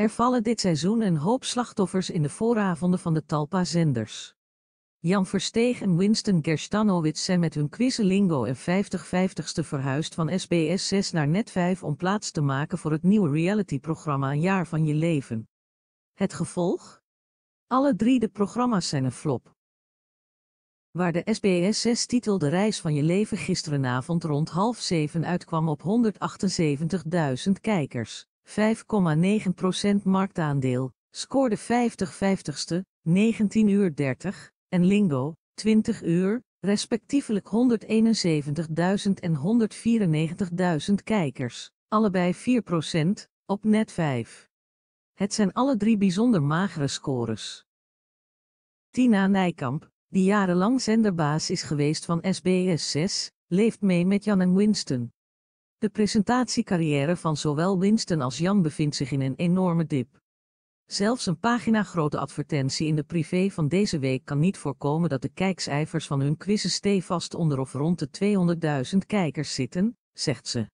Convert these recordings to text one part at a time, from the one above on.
Er vallen dit seizoen een hoop slachtoffers in de vooravonden van de Talpa-zenders. Jan Versteeg en Winston Gerstanowitz zijn met hun Quizzelingo en 50-50ste verhuisd van SBS 6 naar Net 5 om plaats te maken voor het nieuwe realityprogramma Een jaar van je leven. Het gevolg? Alle drie de programma's zijn een flop. Waar de SBS6-titel De Reis van je leven gisterenavond rond half zeven uitkwam op 178.000 kijkers, 5,9% marktaandeel, scoorde 50-50ste, 19 uur 30, en Lingo, 20 uur, respectievelijk 171.000 en 194.000 kijkers, allebei 4%, op net 5. Het zijn alle drie bijzonder magere scores. Tina Nijkamp, die jarenlang zenderbaas is geweest van SBS 6, leeft mee met Jan en Winston. De presentatiecarrière van zowel Winston als Jan bevindt zich in een enorme dip. Zelfs een pagina-grote advertentie in de privé van deze week kan niet voorkomen dat de kijkcijfers van hun quizzen stevast onder of rond de 200.000 kijkers zitten, zegt ze.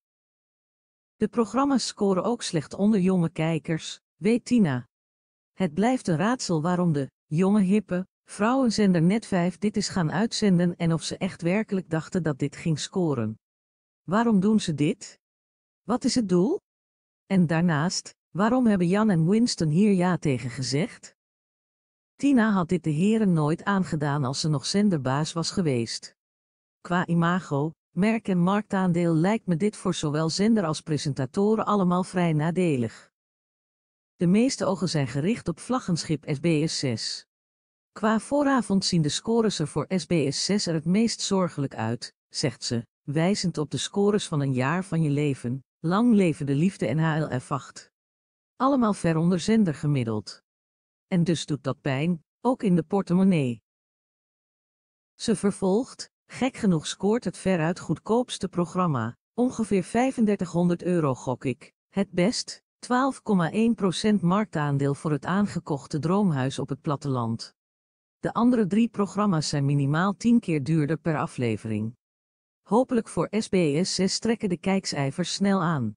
De programma's scoren ook slecht onder jonge kijkers, weet Tina. Het blijft een raadsel waarom de jonge hippe vrouwenzender Net5 dit is gaan uitzenden en of ze echt werkelijk dachten dat dit ging scoren. Waarom doen ze dit? Wat is het doel? En daarnaast, waarom hebben Jan en Winston hier ja tegen gezegd? Tina had dit de heren nooit aangedaan als ze nog zenderbaas was geweest. Qua imago, merk en marktaandeel lijkt me dit voor zowel zender als presentatoren allemaal vrij nadelig. De meeste ogen zijn gericht op vlaggenschip SBS 6. Qua vooravond zien de scores er voor SBS 6 er het meest zorgelijk uit, zegt ze, wijzend op de scores van een jaar van je leven, lang leven de liefde en HLF 8. Allemaal ver onder zender gemiddeld. En dus doet dat pijn, ook in de portemonnee. Ze vervolgt, gek genoeg scoort het veruit goedkoopste programma, ongeveer 3500 euro gok ik, het best, 12,1% marktaandeel voor het aangekochte droomhuis op het platteland. De andere drie programma's zijn minimaal 10 keer duurder per aflevering. Hopelijk voor SBS 6 trekken de kijkcijfers snel aan.